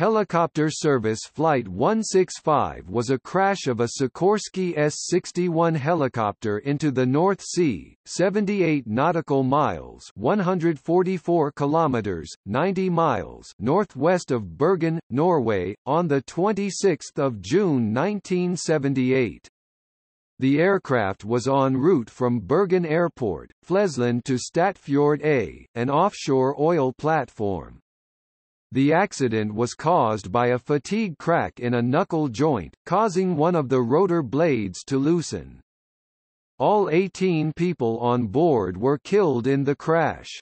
Helikopter Service Flight 165 was a crash of a Sikorsky S-61 helicopter into the North Sea, 78 nautical miles 144 kilometers, 90 miles northwest of Bergen, Norway, on 26 June 1978. The aircraft was en route from Bergen Airport, Flesland to Statfjord A, an offshore oil platform. The accident was caused by a fatigue crack in a knuckle joint, causing one of the rotor blades to loosen. All 18 people on board were killed in the crash.